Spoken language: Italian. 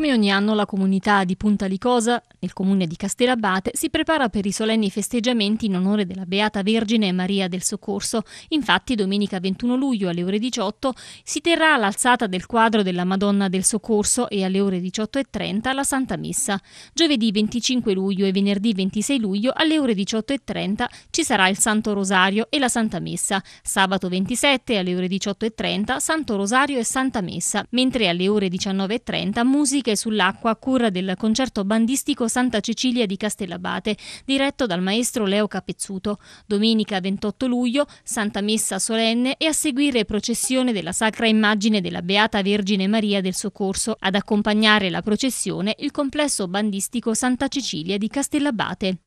Come ogni anno la comunità di Punta Licosa, nel comune di Castellabate, si prepara per i solenni festeggiamenti in onore della Beata Vergine Maria del Soccorso. Infatti domenica 21 luglio alle ore 18 si terrà l'alzata del quadro della Madonna del Soccorso e alle ore 18.30 la Santa Messa. Giovedì 25 luglio e venerdì 26 luglio alle ore 18.30 ci sarà il Santo Rosario e la Santa Messa. Sabato 27 alle ore 18.30 Santo Rosario e Santa Messa, mentre alle ore 19.30 musica musiche sull'acqua a cura del concerto bandistico Santa Cecilia di Castellabate, diretto dal maestro Leo Capezzuto. Domenica 28 luglio, Santa Messa solenne e a seguire processione della Sacra Immagine della Beata Vergine Maria del Soccorso. Ad accompagnare la processione il complesso bandistico Santa Cecilia di Castellabate.